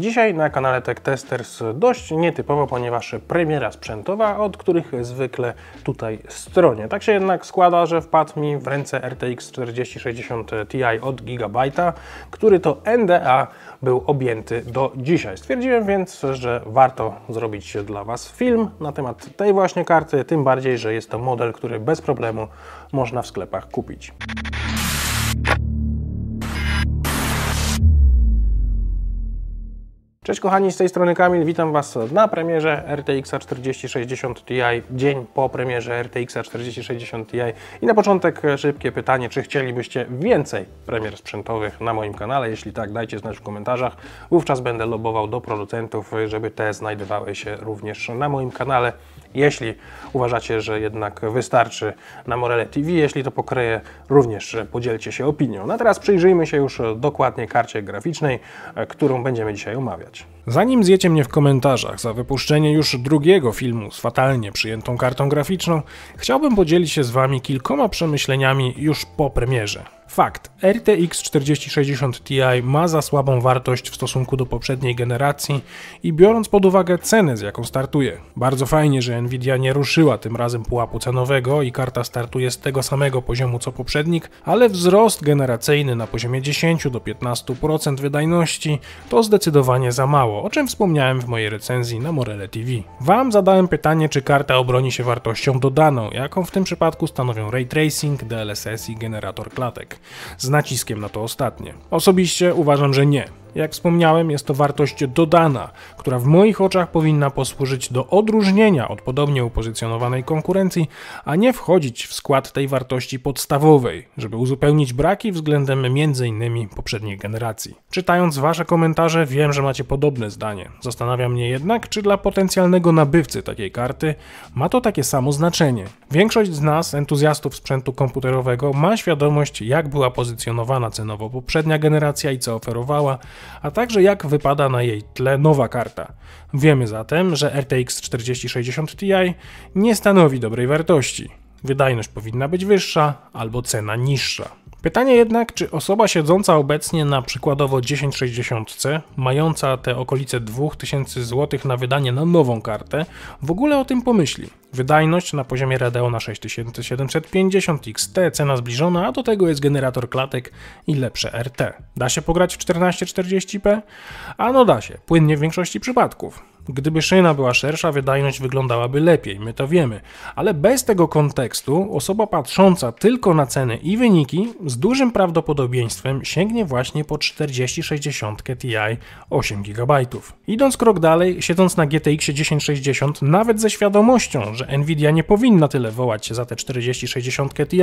Dzisiaj na kanale Tech Testers dość nietypowo, ponieważ premiera sprzętowa, od których zwykle tutaj stronie. Tak się jednak składa, że wpadł mi w ręce RTX 4060 Ti od Gigabyte'a, który to NDA był objęty do dzisiaj. Stwierdziłem więc, że warto zrobić dla Was film na temat tej właśnie karty, tym bardziej, że jest to model, który bez problemu można w sklepach kupić. Cześć kochani, z tej strony Kamil, witam Was na premierze RTX 4060 Ti, dzień po premierze RTX 4060 Ti i na początek szybkie pytanie, czy chcielibyście więcej premier sprzętowych na moim kanale? Jeśli tak, dajcie znać w komentarzach, wówczas będę lobował do producentów, żeby te znajdowały się również na moim kanale. Jeśli uważacie, że jednak wystarczy na Morele TV, jeśli to pokryje, również podzielcie się opinią. No a teraz przyjrzyjmy się już dokładnie karcie graficznej, którą będziemy dzisiaj omawiać. Zanim zjecie mnie w komentarzach za wypuszczenie już drugiego filmu z fatalnie przyjętą kartą graficzną, chciałbym podzielić się z Wami kilkoma przemyśleniami już po premierze. Fakt, RTX 4060 Ti ma za słabą wartość w stosunku do poprzedniej generacji i biorąc pod uwagę cenę z jaką startuje. Bardzo fajnie, że Nvidia nie ruszyła tym razem pułapu cenowego i karta startuje z tego samego poziomu co poprzednik, ale wzrost generacyjny na poziomie 10 do 15% wydajności to zdecydowanie za mało, o czym wspomniałem w mojej recenzji na Morele TV. Wam zadałem pytanie, czy karta obroni się wartością dodaną, jaką w tym przypadku stanowią ray tracing, DLSS i generator klatek z naciskiem na to ostatnie. Osobiście uważam, że nie. Jak wspomniałem, jest to wartość dodana, która w moich oczach powinna posłużyć do odróżnienia od podobnie upozycjonowanej konkurencji, a nie wchodzić w skład tej wartości podstawowej, żeby uzupełnić braki względem m.in. poprzednich generacji. Czytając Wasze komentarze, wiem, że macie podobne zdanie. Zastanawia mnie jednak, czy dla potencjalnego nabywcy takiej karty ma to takie samo znaczenie. Większość z nas, entuzjastów sprzętu komputerowego, ma świadomość, jak była pozycjonowana cenowo poprzednia generacja i co oferowała, a także jak wypada na jej tle nowa karta. Wiemy zatem, że RTX 4060 Ti nie stanowi dobrej wartości. Wydajność powinna być wyższa albo cena niższa. Pytanie jednak, czy osoba siedząca obecnie na przykładowo 1060, mająca te okolice 2000 zł na wydanie na nową kartę, w ogóle o tym pomyśli. Wydajność na poziomie Radeona 6750 XT, cena zbliżona, a do tego jest generator klatek i lepsze RT. Da się pograć w 1440p? A no da się, płynnie w większości przypadków. Gdyby szyna była szersza, wydajność wyglądałaby lepiej, my to wiemy, ale bez tego kontekstu osoba patrząca tylko na ceny i wyniki z dużym prawdopodobieństwem sięgnie właśnie po 4060 Ti 8 GB. Idąc krok dalej, siedząc na GTX 1060, nawet ze świadomością, że Nvidia nie powinna tyle wołać za te 4060 Ti,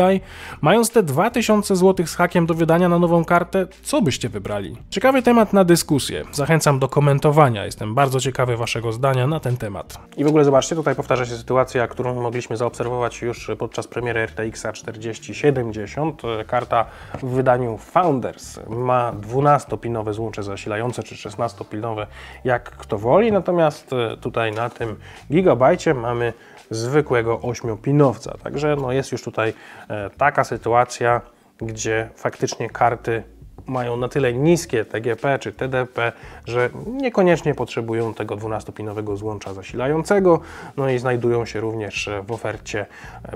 mając te 2000 zł z hakiem do wydania na nową kartę, co byście wybrali? Ciekawy temat na dyskusję. Zachęcam do komentowania. Jestem bardzo ciekawy waszego zdania na ten temat. I w ogóle zobaczcie, tutaj powtarza się sytuacja, którą mogliśmy zaobserwować już podczas premiery RTX 4070. Karta w wydaniu Founders ma 12-pinowe złącze zasilające, czy 16-pinowe, jak kto woli, natomiast tutaj na tym gigabajcie mamy zwykłego 8-pinowca. Także no jest już tutaj e, taka sytuacja, gdzie faktycznie karty mają na tyle niskie TGP czy TDP, że niekoniecznie potrzebują tego 12-pinowego złącza zasilającego, no i znajdują się również w ofercie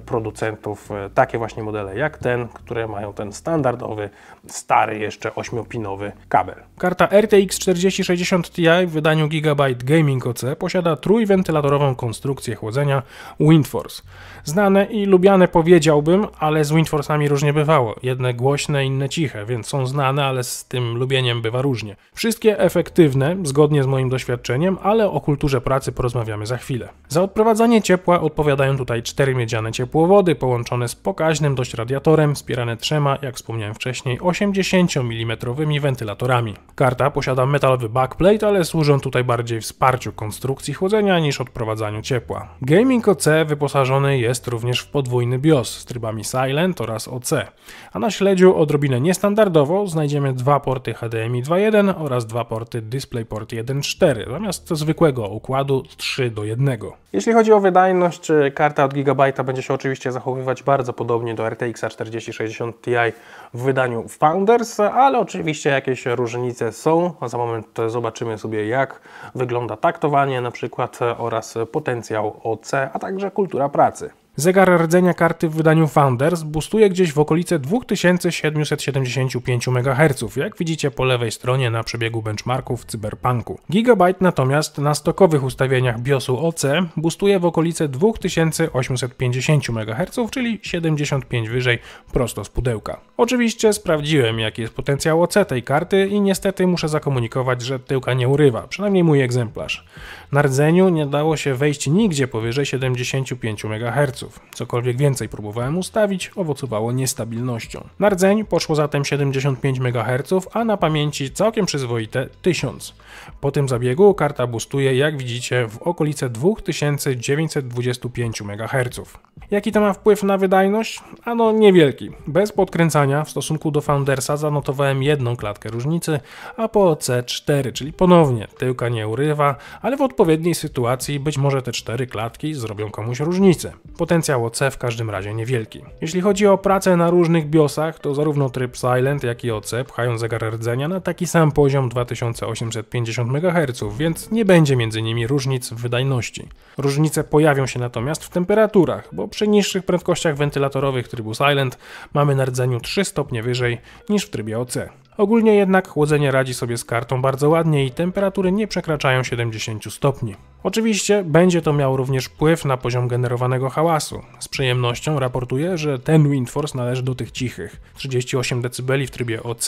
producentów e, takie właśnie modele jak ten, które mają ten standardowy, stary jeszcze 8-pinowy kabel. Karta RTX 4060 Ti w wydaniu Gigabyte Gaming OC posiada trójwentylatorową konstrukcję chłodzenia Windforce. Znane i lubiane powiedziałbym, ale z Windforce'ami różnie bywało. Jedne głośne, inne ciche, więc są znane, ale z tym lubieniem bywa różnie. Wszystkie efektywne, zgodnie z moim doświadczeniem, ale o kulturze pracy porozmawiamy za chwilę. Za odprowadzanie ciepła odpowiadają tutaj cztery miedziane ciepłowody połączone z pokaźnym dość radiatorem, wspierane trzema, jak wspomniałem wcześniej, 80 mm wentylatorami. Karta posiada metalowy backplate, ale służą tutaj bardziej wsparciu konstrukcji chłodzenia niż odprowadzaniu ciepła. Gaming OC wyposażony jest również w podwójny BIOS z trybami Silent oraz OC, a na śledziu odrobinę niestandardowo znajdziemy znajdziemy dwa porty HDMI 2.1 oraz dwa porty DisplayPort 1.4 zamiast zwykłego układu 3 do 1. Jeśli chodzi o wydajność, karta od Gigabyte'a będzie się oczywiście zachowywać bardzo podobnie do RTX 4060 Ti w wydaniu Founders, ale oczywiście jakieś różnice są. Za moment zobaczymy sobie jak wygląda taktowanie na przykład oraz potencjał OC, a także kultura pracy. Zegar rdzenia karty w wydaniu Founders boostuje gdzieś w okolice 2775 MHz, jak widzicie po lewej stronie na przebiegu benchmarków Cyberpunku. Gigabyte natomiast na stokowych ustawieniach BIOSu OC boostuje w okolice 2850 MHz, czyli 75 wyżej prosto z pudełka. Oczywiście sprawdziłem jaki jest potencjał OC tej karty i niestety muszę zakomunikować, że tyłka nie urywa, przynajmniej mój egzemplarz. Na rdzeniu nie dało się wejść nigdzie powyżej 75 MHz. Cokolwiek więcej próbowałem ustawić, owocowało niestabilnością. Na rdzeń poszło zatem 75 MHz, a na pamięci całkiem przyzwoite 1000. Po tym zabiegu karta boostuje, jak widzicie, w okolice 2925 MHz. Jaki to ma wpływ na wydajność? Ano niewielki. Bez podkręcania w stosunku do Foundersa zanotowałem jedną klatkę różnicy, a po OC 4, czyli ponownie tyłka nie urywa, ale w odpowiedniej sytuacji być może te cztery klatki zrobią komuś różnicę. Potencjał OC w każdym razie niewielki. Jeśli chodzi o pracę na różnych BIOSach, to zarówno tryb Silent, jak i OC pchają zegar rdzenia na taki sam poziom 2850 MHz, więc nie będzie między nimi różnic w wydajności. Różnice pojawią się natomiast w temperaturach, bo przy niższych prędkościach wentylatorowych trybu Silent mamy na rdzeniu 3 stopnie wyżej niż w trybie OC. Ogólnie jednak chłodzenie radzi sobie z kartą bardzo ładnie i temperatury nie przekraczają 70 stopni. Oczywiście będzie to miało również wpływ na poziom generowanego hałasu. Z przyjemnością raportuję, że ten Windforce należy do tych cichych. 38 dB w trybie OC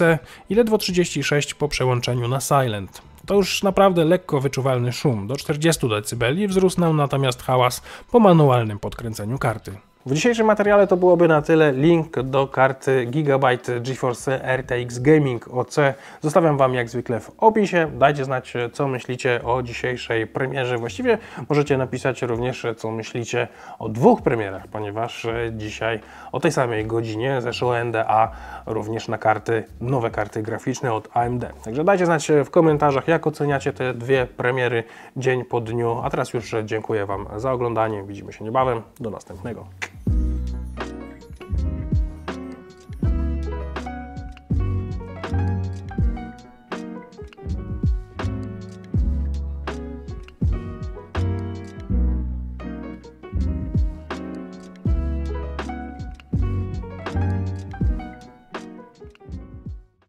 i ledwo 36 po przełączeniu na Silent. To już naprawdę lekko wyczuwalny szum, do 40 dB wzrósł natomiast hałas po manualnym podkręceniu karty. W dzisiejszym materiale to byłoby na tyle. Link do karty Gigabyte GeForce RTX Gaming OC zostawiam Wam jak zwykle w opisie. Dajcie znać, co myślicie o dzisiejszej premierze. Właściwie możecie napisać również, co myślicie o dwóch premierach, ponieważ dzisiaj o tej samej godzinie zeszło NDA również na karty, nowe karty graficzne od AMD. Także dajcie znać w komentarzach, jak oceniacie te dwie premiery dzień po dniu. A teraz już dziękuję Wam za oglądanie. Widzimy się niebawem. Do następnego.